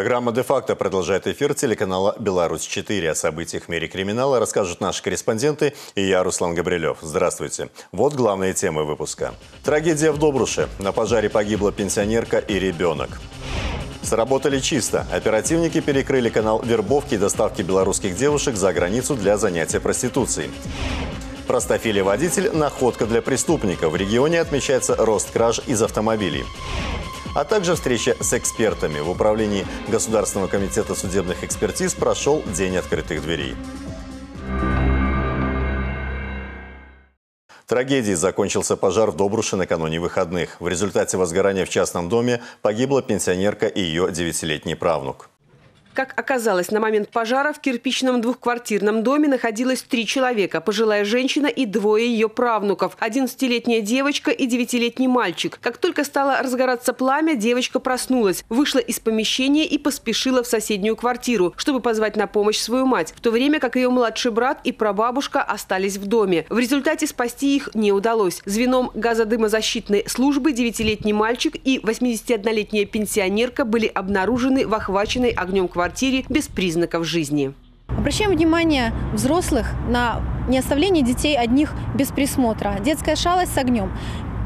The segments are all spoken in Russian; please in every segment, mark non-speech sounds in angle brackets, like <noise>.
Программа «Де-факто» продолжает эфир телеканала «Беларусь-4». О событиях в мире криминала расскажут наши корреспонденты и я, Руслан Габрилев. Здравствуйте. Вот главные темы выпуска. Трагедия в Добруше. На пожаре погибла пенсионерка и ребенок. Сработали чисто. Оперативники перекрыли канал вербовки и доставки белорусских девушек за границу для занятия проституцией. Простофилий водитель – находка для преступника. В регионе отмечается рост краж из автомобилей а также встреча с экспертами. В управлении Государственного комитета судебных экспертиз прошел День открытых дверей. Трагедией закончился пожар в Добруше накануне выходных. В результате возгорания в частном доме погибла пенсионерка и ее девятилетний правнук. Как оказалось, на момент пожара в кирпичном двухквартирном доме находилось три человека – пожилая женщина и двое ее правнуков – 11-летняя девочка и 9-летний мальчик. Как только стало разгораться пламя, девочка проснулась, вышла из помещения и поспешила в соседнюю квартиру, чтобы позвать на помощь свою мать, в то время как ее младший брат и прабабушка остались в доме. В результате спасти их не удалось. Звеном газодымозащитной службы 9-летний мальчик и 81-летняя пенсионерка были обнаружены в охваченной огнем квартире квартире без признаков жизни. Обращаем внимание взрослых на не оставление детей одних без присмотра. Детская шалость с огнем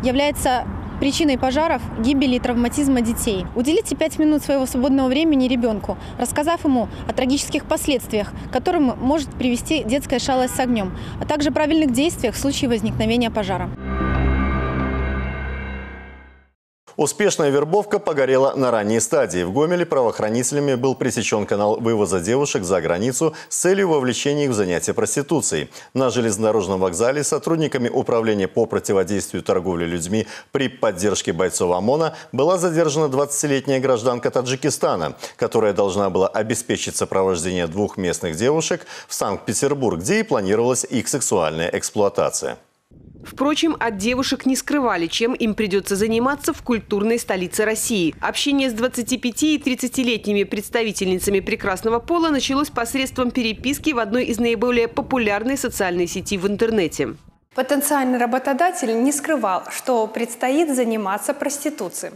является причиной пожаров, гибели и травматизма детей. Уделите 5 минут своего свободного времени ребенку, рассказав ему о трагических последствиях, к которым может привести детская шалость с огнем, а также правильных действиях в случае возникновения пожара. Успешная вербовка погорела на ранней стадии. В Гомеле правоохранителями был пресечен канал вывоза девушек за границу с целью вовлечения их в занятия проституцией. На железнодорожном вокзале сотрудниками Управления по противодействию торговле людьми при поддержке бойцов ОМОНа была задержана 20-летняя гражданка Таджикистана, которая должна была обеспечить сопровождение двух местных девушек в Санкт-Петербург, где и планировалась их сексуальная эксплуатация. Впрочем, от девушек не скрывали, чем им придется заниматься в культурной столице России. Общение с 25 и 30-летними представительницами прекрасного пола началось посредством переписки в одной из наиболее популярной социальной сети в интернете. Потенциальный работодатель не скрывал, что предстоит заниматься проституцией.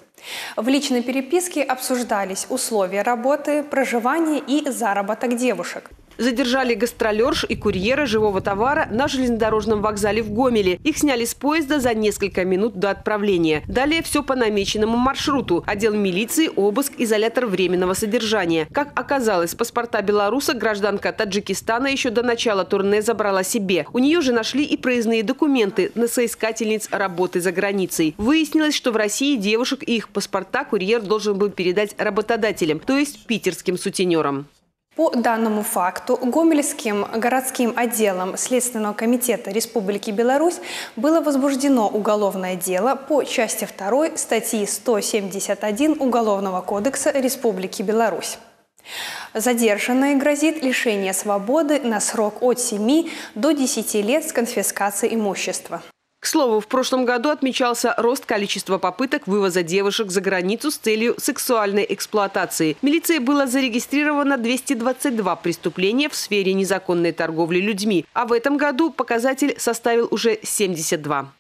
В личной переписке обсуждались условия работы, проживание и заработок девушек. Задержали гастролерш и курьера живого товара на железнодорожном вокзале в Гомеле. Их сняли с поезда за несколько минут до отправления. Далее все по намеченному маршруту. Отдел милиции, обыск, изолятор временного содержания. Как оказалось, паспорта белоруса гражданка Таджикистана еще до начала турне забрала себе. У нее же нашли и проездные документы на соискательниц работы за границей. Выяснилось, что в России девушек и их паспорта курьер должен был передать работодателям, то есть питерским сутенерам. По данному факту Гомельским городским отделом Следственного комитета Республики Беларусь было возбуждено уголовное дело по части 2 статьи 171 Уголовного кодекса Республики Беларусь. Задержанной грозит лишение свободы на срок от 7 до 10 лет с конфискацией имущества. К слову, в прошлом году отмечался рост количества попыток вывоза девушек за границу с целью сексуальной эксплуатации. Милиции было зарегистрировано 222 преступления в сфере незаконной торговли людьми, а в этом году показатель составил уже 72.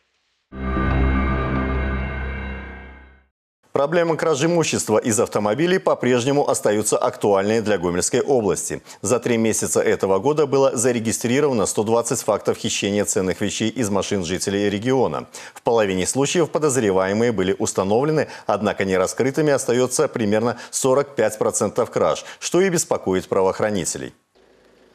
Проблема кражи имущества из автомобилей по-прежнему остаются актуальной для Гомельской области. За три месяца этого года было зарегистрировано 120 фактов хищения ценных вещей из машин жителей региона. В половине случаев подозреваемые были установлены, однако нераскрытыми остается примерно 45% краж, что и беспокоит правоохранителей.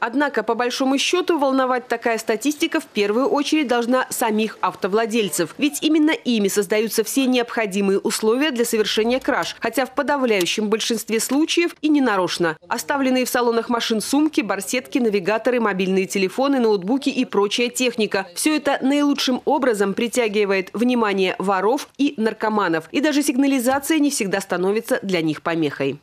Однако, по большому счету, волновать такая статистика в первую очередь должна самих автовладельцев. Ведь именно ими создаются все необходимые условия для совершения краж, хотя в подавляющем большинстве случаев и не нарочно. Оставленные в салонах машин сумки, барсетки, навигаторы, мобильные телефоны, ноутбуки и прочая техника. Все это наилучшим образом притягивает внимание воров и наркоманов. И даже сигнализация не всегда становится для них помехой.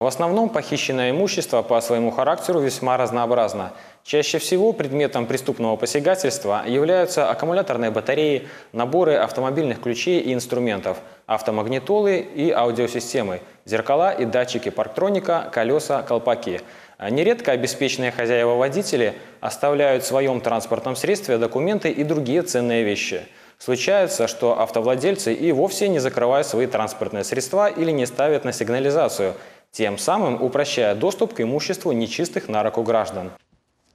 В основном похищенное имущество по своему характеру весьма разнообразно. Чаще всего предметом преступного посягательства являются аккумуляторные батареи, наборы автомобильных ключей и инструментов, автомагнитолы и аудиосистемы, зеркала и датчики парктроника, колеса, колпаки. Нередко обеспеченные хозяева-водители оставляют в своем транспортном средстве документы и другие ценные вещи – Случается, что автовладельцы и вовсе не закрывают свои транспортные средства или не ставят на сигнализацию, тем самым упрощая доступ к имуществу нечистых на руку граждан.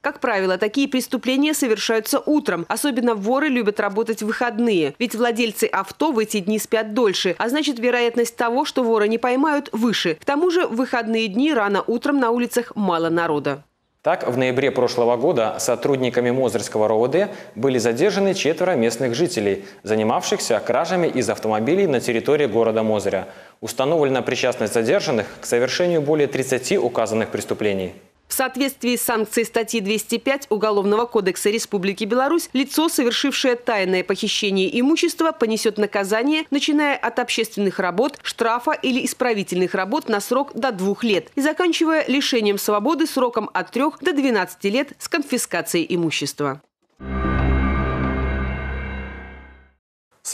Как правило, такие преступления совершаются утром. Особенно воры любят работать в выходные. Ведь владельцы авто в эти дни спят дольше. А значит, вероятность того, что вора не поймают, выше. К тому же в выходные дни рано утром на улицах мало народа. Так, в ноябре прошлого года сотрудниками Мозырского РОВД были задержаны четверо местных жителей, занимавшихся кражами из автомобилей на территории города Мозыря. Установлена причастность задержанных к совершению более 30 указанных преступлений. В соответствии с санкцией статьи 205 Уголовного кодекса Республики Беларусь, лицо, совершившее тайное похищение имущества, понесет наказание, начиная от общественных работ, штрафа или исправительных работ на срок до двух лет и заканчивая лишением свободы сроком от трех до 12 лет с конфискацией имущества.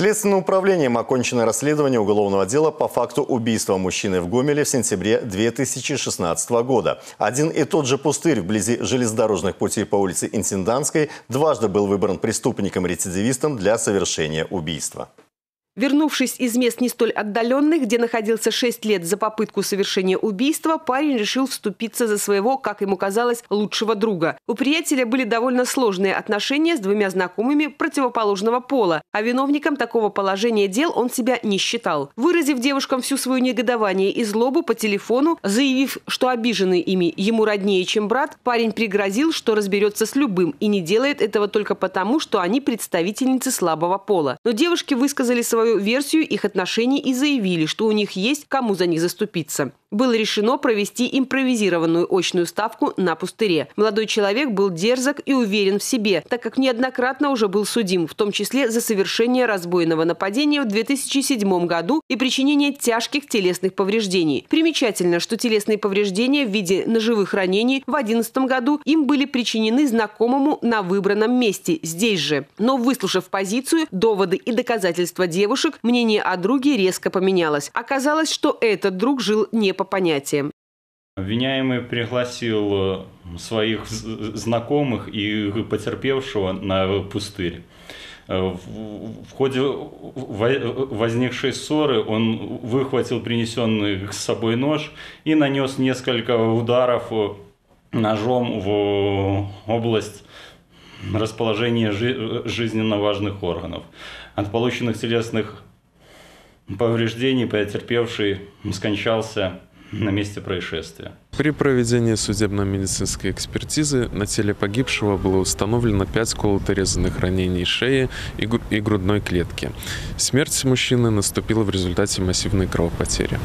Следственным управлением окончено расследование уголовного дела по факту убийства мужчины в Гомеле в сентябре 2016 года. Один и тот же пустырь вблизи железнодорожных путей по улице Интендантской дважды был выбран преступником-рецидивистом для совершения убийства. Вернувшись из мест не столь отдаленных, где находился 6 лет за попытку совершения убийства, парень решил вступиться за своего, как ему казалось, лучшего друга. У приятеля были довольно сложные отношения с двумя знакомыми противоположного пола, а виновником такого положения дел он себя не считал. Выразив девушкам всю свою негодование и злобу по телефону, заявив, что обиженный ими ему роднее, чем брат, парень пригрозил, что разберется с любым и не делает этого только потому, что они представительницы слабого пола. Но девушки высказали свою свою версию их отношений и заявили, что у них есть кому за них заступиться было решено провести импровизированную очную ставку на пустыре. Молодой человек был дерзок и уверен в себе, так как неоднократно уже был судим, в том числе за совершение разбойного нападения в 2007 году и причинение тяжких телесных повреждений. Примечательно, что телесные повреждения в виде ножевых ранений в 2011 году им были причинены знакомому на выбранном месте, здесь же. Но выслушав позицию, доводы и доказательства девушек, мнение о друге резко поменялось. Оказалось, что этот друг жил не по понятиям. Обвиняемый пригласил э, своих знакомых и потерпевшего на пустырь. Э, в ходе возникшей ссоры он выхватил принесенный с собой нож и нанес несколько ударов э, ножом в область расположения жизненно важных органов. От полученных телесных повреждений потерпевший скончался на месте происшествия. При проведении судебно-медицинской экспертизы на теле погибшего было установлено 5 колото-резанных ранений шеи и грудной клетки. Смерть мужчины наступила в результате массивной кровопотери.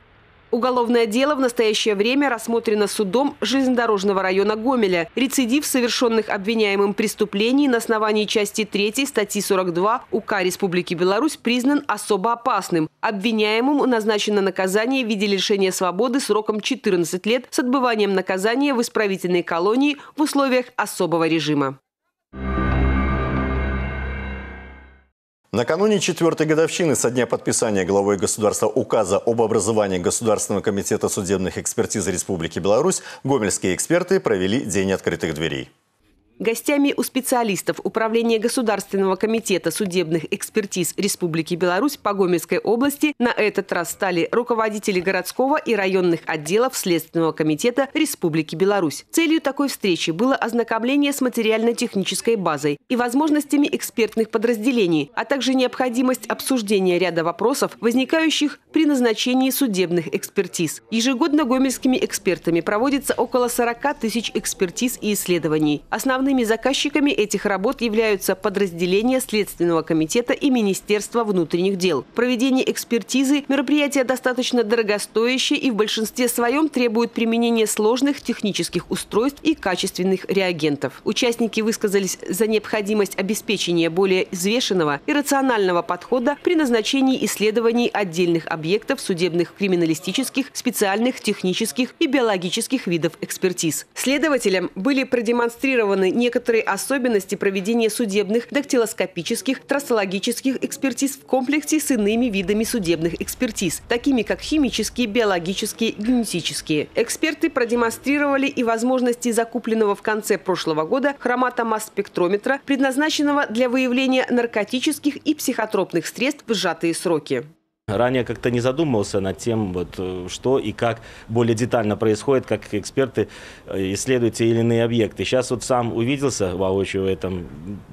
Уголовное дело в настоящее время рассмотрено судом железнодорожного района Гомеля. Рецидив совершенных обвиняемым преступлений на основании части 3 статьи 42 УК Республики Беларусь признан особо опасным. Обвиняемому назначено наказание в виде лишения свободы сроком 14 лет с отбыванием наказания в исправительной колонии в условиях особого режима. Накануне четвертой годовщины со дня подписания главой государства указа об образовании Государственного комитета судебных экспертиз Республики Беларусь гомельские эксперты провели День открытых дверей. Гостями у специалистов Управления Государственного комитета судебных экспертиз Республики Беларусь по Гомельской области на этот раз стали руководители городского и районных отделов Следственного комитета Республики Беларусь. Целью такой встречи было ознакомление с материально-технической базой и возможностями экспертных подразделений, а также необходимость обсуждения ряда вопросов, возникающих при назначении судебных экспертиз. Ежегодно гомельскими экспертами проводится около 40 тысяч экспертиз и исследований. Основные Основными заказчиками этих работ являются подразделения Следственного комитета и Министерства внутренних дел. Проведение экспертизы – мероприятие достаточно дорогостоящее и в большинстве своем требует применения сложных технических устройств и качественных реагентов. Участники высказались за необходимость обеспечения более взвешенного и рационального подхода при назначении исследований отдельных объектов судебных криминалистических, специальных, технических и биологических видов экспертиз. Следователям были продемонстрированы некоторые особенности проведения судебных, дактилоскопических, трассологических экспертиз в комплексе с иными видами судебных экспертиз, такими как химические, биологические, генетические. Эксперты продемонстрировали и возможности закупленного в конце прошлого года хроматомасс-спектрометра, предназначенного для выявления наркотических и психотропных средств в сжатые сроки. Ранее как-то не задумывался над тем, вот, э, что и как более детально происходит, как эксперты э, исследуют те или иные объекты. Сейчас вот сам увиделся воочию в этом.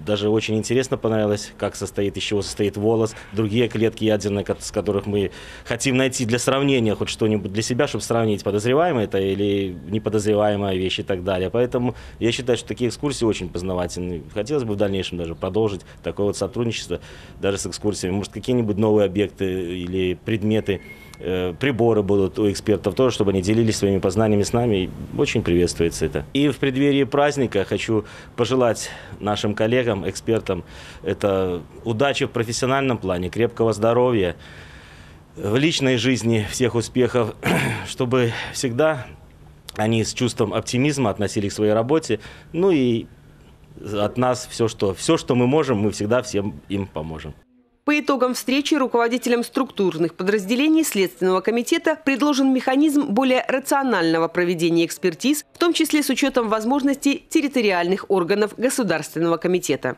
Даже очень интересно понравилось, как состоит, из чего состоит волос, другие клетки ядерные, с которых мы хотим найти для сравнения хоть что-нибудь для себя, чтобы сравнить, подозреваемое это или неподозреваемая вещь и так далее. Поэтому я считаю, что такие экскурсии очень познавательные. Хотелось бы в дальнейшем даже продолжить такое вот сотрудничество даже с экскурсиями. Может, какие-нибудь новые объекты или предметы, э, приборы будут у экспертов тоже, чтобы они делились своими познаниями с нами. Очень приветствуется это. И в преддверии праздника хочу пожелать нашим коллегам, экспертам, это удачи в профессиональном плане, крепкого здоровья, в личной жизни всех успехов, <clears throat> чтобы всегда они с чувством оптимизма относились к своей работе. Ну и от нас все, что, все, что мы можем, мы всегда всем им поможем. По итогам встречи руководителям структурных подразделений Следственного комитета предложен механизм более рационального проведения экспертиз, в том числе с учетом возможностей территориальных органов Государственного комитета.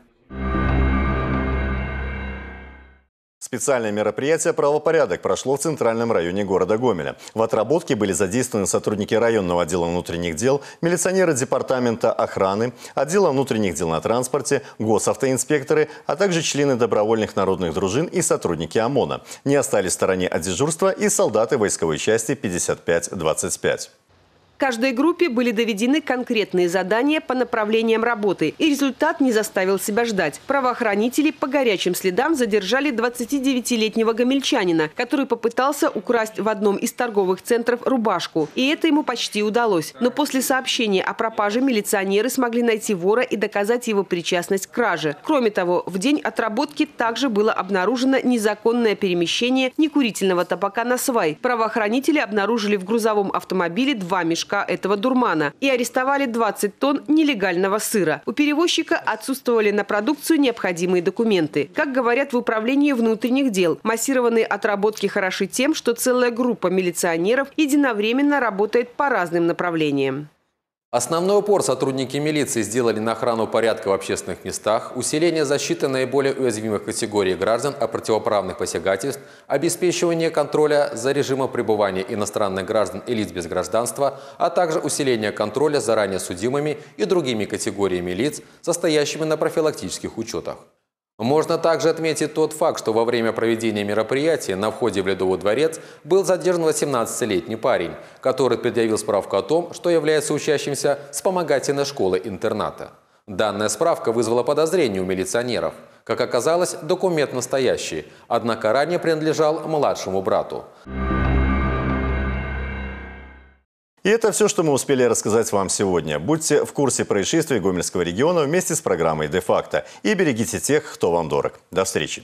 Специальное мероприятие «Правопорядок» прошло в центральном районе города Гомеля. В отработке были задействованы сотрудники районного отдела внутренних дел, милиционеры департамента охраны, отдела внутренних дел на транспорте, госавтоинспекторы, а также члены добровольных народных дружин и сотрудники ОМОНа. Не остались в стороне от дежурства и солдаты войсковой части 5525. Каждой группе были доведены конкретные задания по направлениям работы, и результат не заставил себя ждать. Правоохранители по горячим следам задержали 29-летнего гомельчанина, который попытался украсть в одном из торговых центров рубашку. И это ему почти удалось. Но после сообщения о пропаже милиционеры смогли найти вора и доказать его причастность к краже. Кроме того, в день отработки также было обнаружено незаконное перемещение некурительного табака на свай. Правоохранители обнаружили в грузовом автомобиле два мешка мешка этого дурмана и арестовали 20 тонн нелегального сыра. У перевозчика отсутствовали на продукцию необходимые документы. Как говорят в управлении внутренних дел, массированные отработки хороши тем, что целая группа милиционеров единовременно работает по разным направлениям. Основной упор сотрудники милиции сделали на охрану порядка в общественных местах, усиление защиты наиболее уязвимых категорий граждан от противоправных посягательств, обеспечивание контроля за режимом пребывания иностранных граждан и лиц без гражданства, а также усиление контроля за ранее судимыми и другими категориями лиц, состоящими на профилактических учетах. Можно также отметить тот факт, что во время проведения мероприятия на входе в Ледовый дворец был задержан 18-летний парень, который предъявил справку о том, что является учащимся вспомогательной школы-интерната. Данная справка вызвала подозрение у милиционеров. Как оказалось, документ настоящий, однако ранее принадлежал младшему брату. И это все, что мы успели рассказать вам сегодня. Будьте в курсе происшествий Гомельского региона вместе с программой «Де-факто» и берегите тех, кто вам дорог. До встречи!